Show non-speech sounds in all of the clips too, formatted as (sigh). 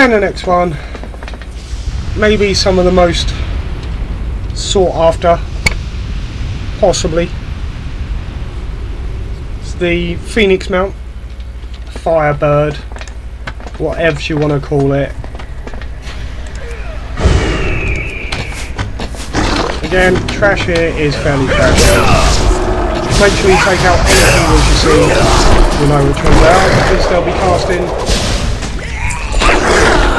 And the next one, maybe some of the most sought after, possibly. It's the Phoenix mount, Firebird, whatever you want to call it. Again, trash here is fairly trash. Make sure you take out any healers you see. You know which ones are because they'll be casting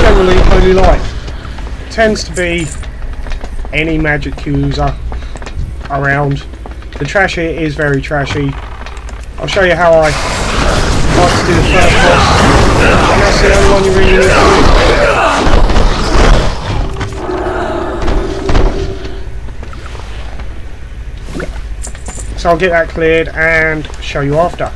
generally holy light. Tends to be any magic user around. The trash here is very trashy. I'll show you how I like to do the first boss. And that's the only one you really need to do. So I'll get that cleared and show you after.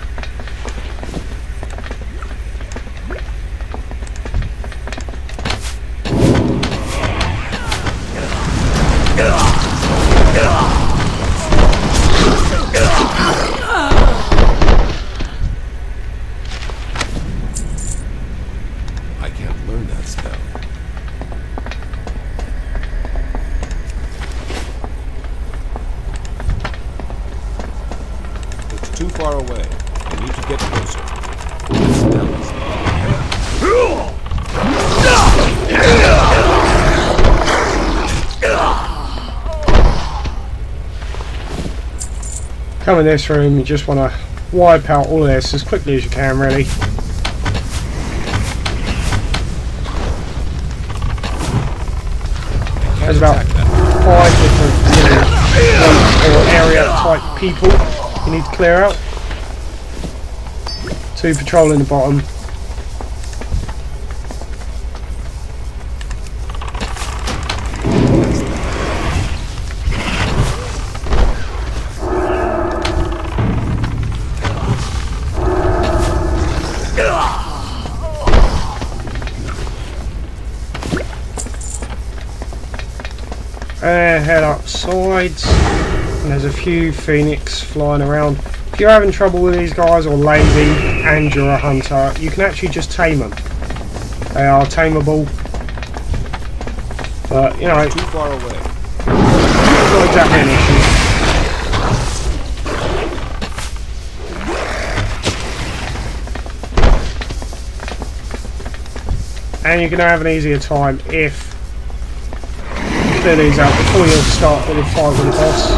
Come in this room, you just want to wipe out all of this as quickly as you can really. There's about five different or area type people you need to clear out. Two patrolling the bottom. Head up sides. And there's a few phoenix flying around. If you're having trouble with these guys or lazy and you're a hunter, you can actually just tame them. They are tameable. But, you know, too far away. not exactly an issue. And you're going to have an easier time if clear these out before you start with the boss.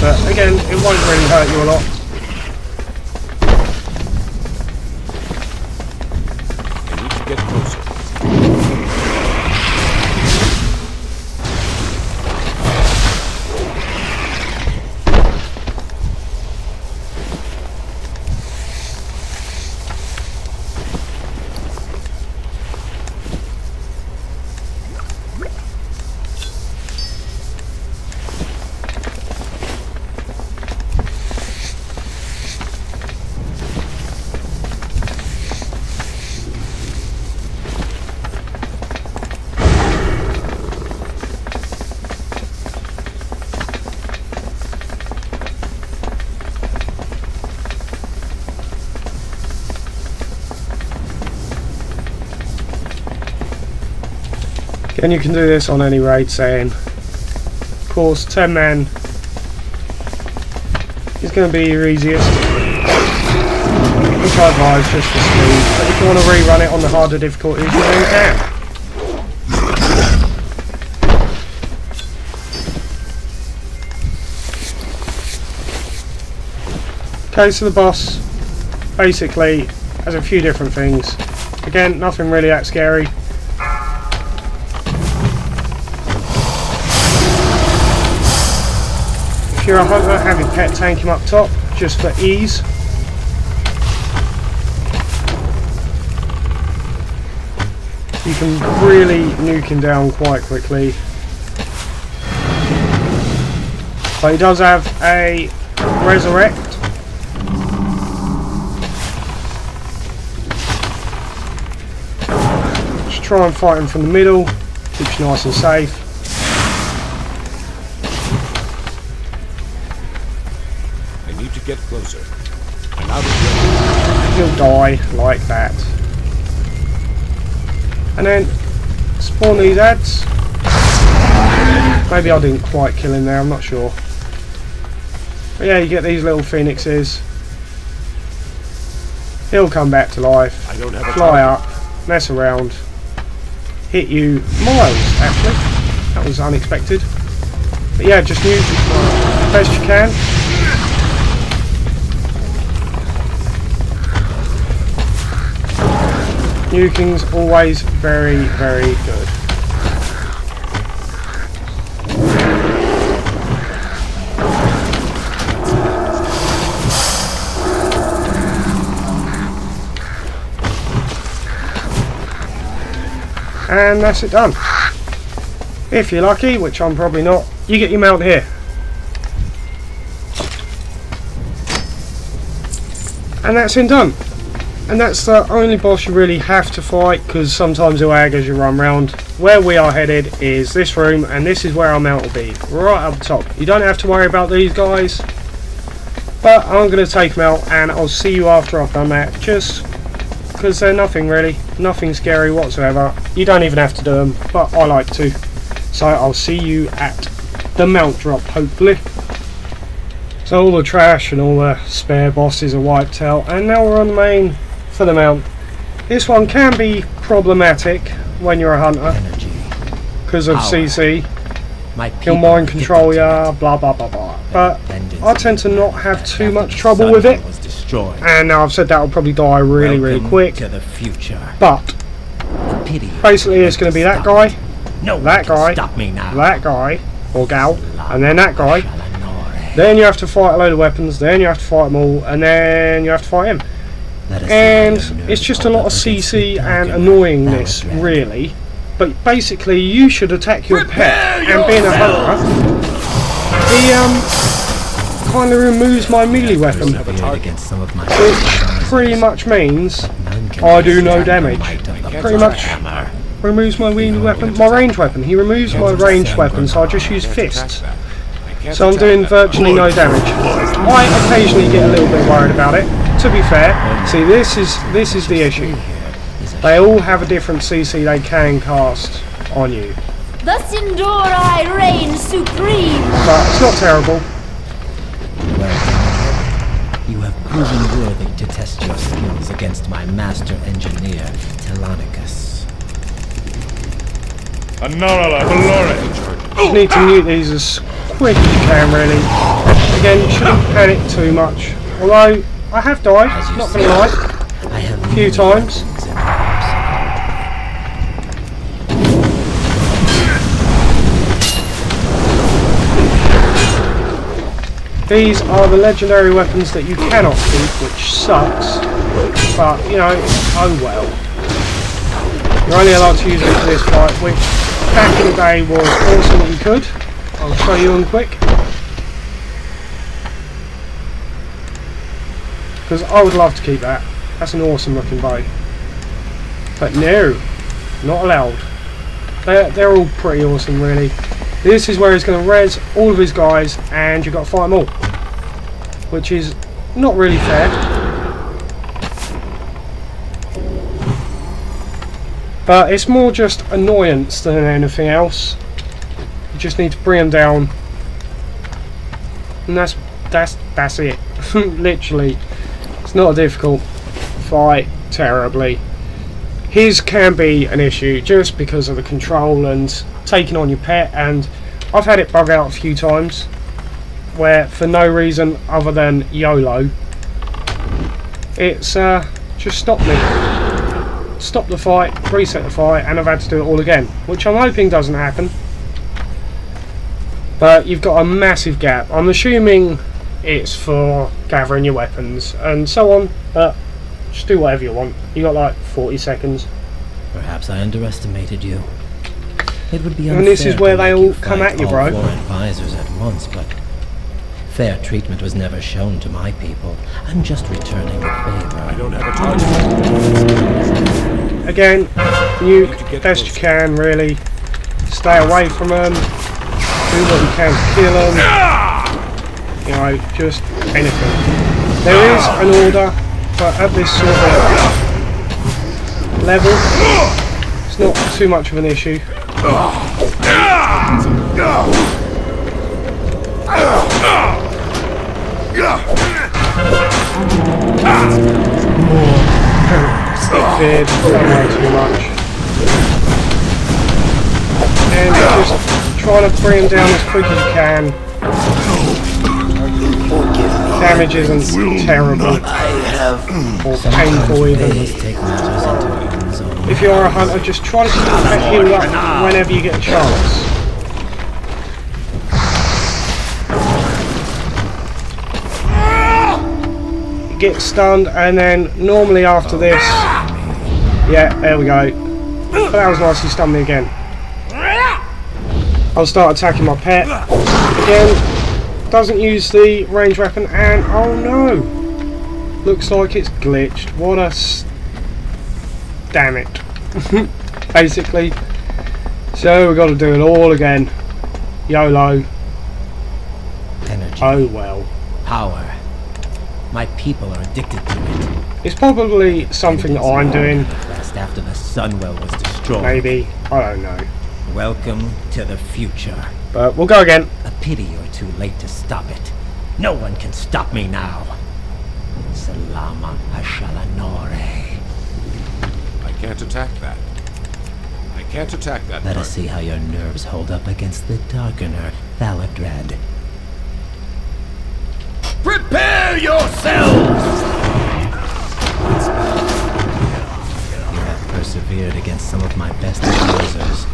But again, it won't really hurt you a lot. Get And you can do this on any raid saying, of course, 10 men is going to be your easiest. Which I advise just for speed, but if you want to rerun it on the harder difficulties, you then can. Okay, so the boss basically has a few different things. Again, nothing really that scary. If you're a hunter, have your pet tank him up top, just for ease. You can really nuke him down quite quickly. But he does have a resurrect. Just try and fight him from the middle, keeps you nice and safe. Die like that. And then spawn these ads. Maybe I didn't quite kill him there, I'm not sure. But yeah, you get these little phoenixes. He'll come back to life, I don't have fly up, mess around, hit you miles actually. That was unexpected. But yeah, just use it as best you can. Nuking's always very, very good. And that's it done. If you're lucky, which I'm probably not, you get your mount here. And that's him done. And that's the only boss you really have to fight because sometimes he'll ag as you run round. Where we are headed is this room and this is where our mount will be. Right up top. You don't have to worry about these guys. But I'm going to take them out and I'll see you after I've done that. Just because they're nothing really. Nothing scary whatsoever. You don't even have to do them. But I like to. So I'll see you at the mount drop hopefully. So all the trash and all the spare bosses are wiped out and now we're on the main for the mount. This one can be problematic when you're a hunter because of Power. CC. He'll mind control ya, blah blah blah blah. But I tend to not have too much trouble with it. And now I've said that will probably die really really quick. To the future. But basically it's going to be that guy, No that guy, Stop me now. that guy, or gal, and then that guy. Then you have to fight a load of weapons, then you have to fight them all, and then you have to fight him. Let us see and it's just a lot of against the CC and annoyingness, really. But basically, you should attack your pet, and being a hunter, he um kind of removes my melee weapon, have a Appeared target. against some of my which pretty much means I do no damage. might of the Pretty much. removes my melee weapon, my range weapon. He removes my range weapon, so I just use fists. So I'm doing virtually no damage. I occasionally get a little bit worried about it. To be fair, see this is this is the issue. Here is a They all have a different CC they can cast on you. Thus endure I reign supreme. But it's not terrible. Well. You have proven worthy to test your skills against my master engineer, Telonicus. Anora Valore. Just need to mute these as quick as you can really. Again, you shouldn't panic too much. Although I have died, not gonna lie. I have few times. things in my These are the legendary weapons that you cannot keep, which sucks. But, you know, oh well. You're only allowed to use it for this fight, which back in the day was awesome that you could. I'll show you one quick. Because I would love to keep that. That's an awesome looking bow. But no, not allowed. They're, they're all pretty awesome really. This is where he's going to res all of his guys and you've got to fight them all. Which is not really fair. But it's more just annoyance than anything else. You just need to bring them down. And that's that's that's it. (laughs) Literally. It's not a difficult fight terribly. His can be an issue just because of the control and taking on your pet and I've had it bug out a few times where for no reason other than YOLO it's uh, just stopped me. Stop the fight, reset the fight and I've had to do it all again which I'm hoping doesn't happen. But you've got a massive gap. I'm assuming it's for gathering your weapons and so on but just do whatever you want. You got like 40 seconds. Perhaps I underestimated you. It would be unfair. And this is where they all come at you, all bro. four advisors at once, but fair treatment was never shown to my people. I'm just returning the favor. I don't have a target. Again, you Need to get best you can really stay away from them. Do what you can to kill them. You know, just anything. There is an order, but at this sort of level, it's not too much of an issue. Did too much. And just try to bring him down as quick as you can. Damage isn't terrible or painful even. Players take into If you're a hunter, just try to keep that heal up whenever you get a chance. Get stunned, and then normally after this, yeah, there we go. But that was nice. He stunned me again. I'll start attacking my pet again. Doesn't use the range weapon, and oh no, looks like it's glitched. What a s- damn it. (laughs) Basically. So we've got to do it all again. YOLO. energy, Oh well. power. My people are addicted to it. It's probably something that I'm doing. Fast after the Sunwell was destroyed. Maybe. I don't know. Welcome to the future. But we'll go again. A pity too late to stop it. No one can stop me now. Selama Ashal'anore. I can't attack that. I can't attack that. Let us see how your nerves hold up against the Darkener, Thaladred. Prepare yourselves! You have persevered against some of my best advisors,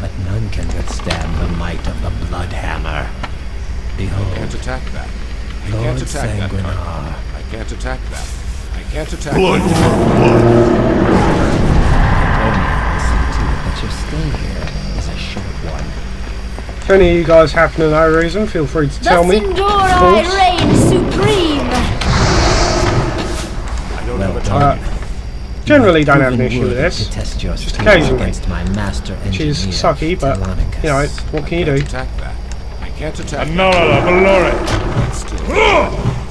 but none can withstand the might of the Bloodhammer. I can't attack that. I Lord can't attack that. Sanguinar. target. I can't attack that. I can't attack Blood that. only I see to it that your stay here is a short one. If any of you guys happen to know a reason, feel free to tell Thus me. endure I reign supreme. I don't Well have a done. target. Uh, generally don't have an issue with this. To test your Just occasionally. against my master Which is engineer, sucky, but, Telonicus. you know, what can you do? Can't attack that. I can't attack Another glory! (laughs)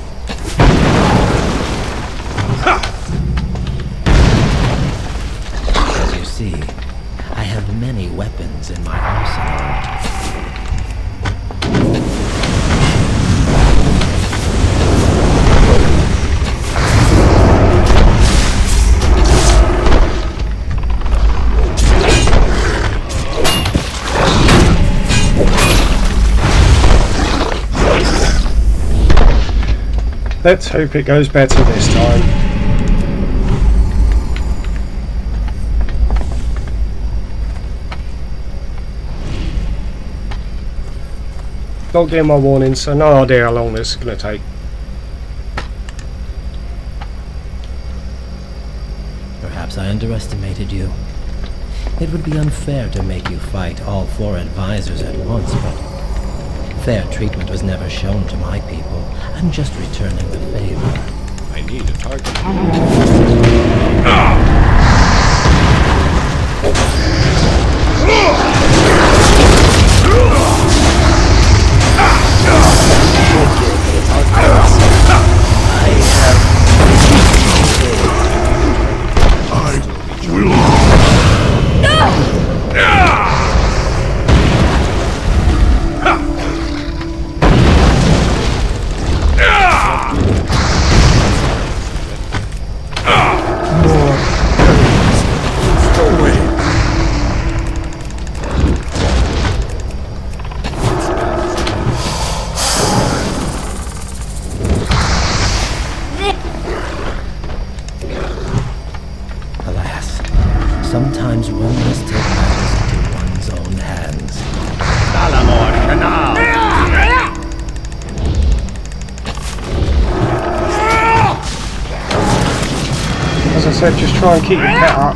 Let's hope it goes better this time. Not getting my warning, so no idea how long this is going to take. Perhaps I underestimated you. It would be unfair to make you fight all four advisors at once, but fair treatment was never shown to my people. I'm just returning the favor. I need a target. Ah! Said, just try and keep your pet up.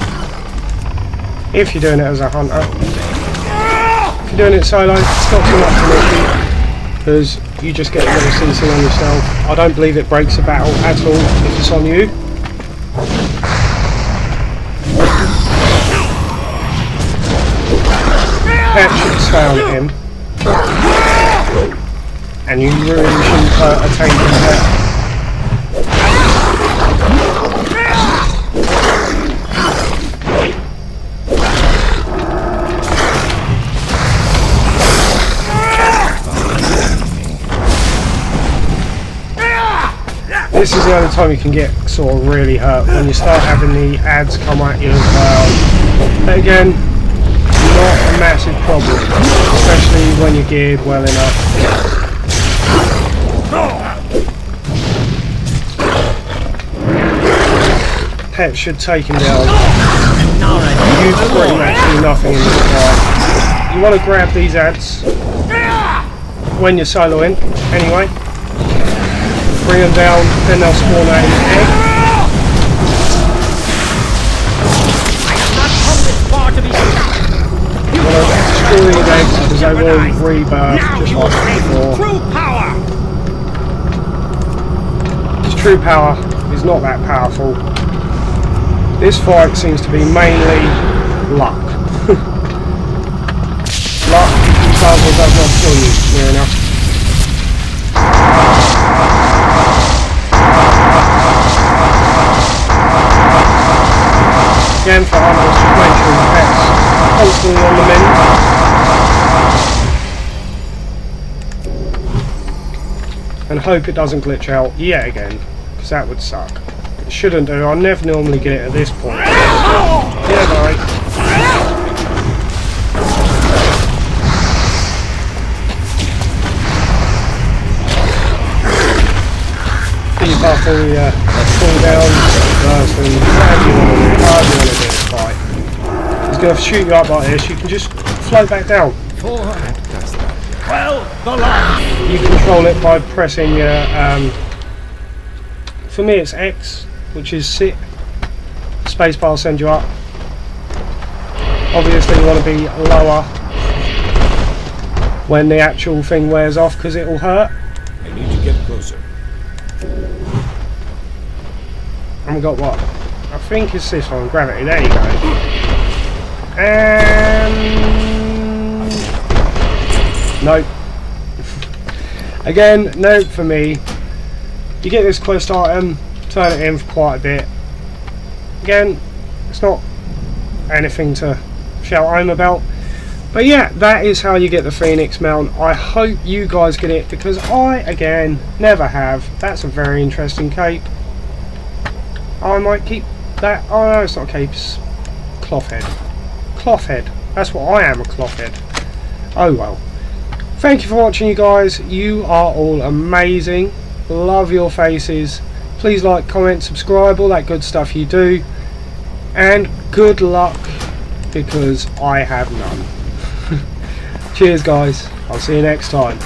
If you're doing it as a hunter. If you're doing it solo, it's not too much of. Because you just get a little CC on yourself. I don't believe it breaks a battle at all if it's on you. Pet should stay on him. And you really shouldn't tanky pet. This is the only time you can get sort of really hurt when you start having the ads come at you as well. But again, not a massive problem, especially when you're geared well enough. Pet should take him down. You pretty much do nothing in this fight. You want to grab these ads when you're soloing, anyway. Bring them down, then they'll spawn out his egg. You want to destroy his eggs because they will rebirth just like before. True power! His true power is not that powerful. This fight seems to be mainly luck. (laughs) luck puzzle does not kill you near enough. Your on the. And hope it doesn't glitch out yet again, because that would suck. It shouldn't do, I never normally get it at this point. Yeah, bye. All uh, cool down, and whatever you want to do, however you want to do this fight. He's going to shoot you up like this, you can just float back down. Well, the line! You control it by pressing your, um, for me it's X, which is sit. Spacebar will send you up. Obviously you want to be lower when the actual thing wears off because it will hurt. And we got what? I think it's this one, gravity. There you go. And nope. Again, nope for me. You get this quest item, turn it in for quite a bit. Again, it's not anything to shout home about. But yeah, that is how you get the Phoenix mount. I hope you guys get it because I, again, never have. That's a very interesting cape. I might keep that. Oh no, it's not a cape. It's cloth head. Cloth head. That's what I am, a cloth head. Oh well. Thank you for watching, you guys. You are all amazing. Love your faces. Please like, comment, subscribe, all that good stuff you do. And good luck because I have none. (laughs) Cheers, guys. I'll see you next time.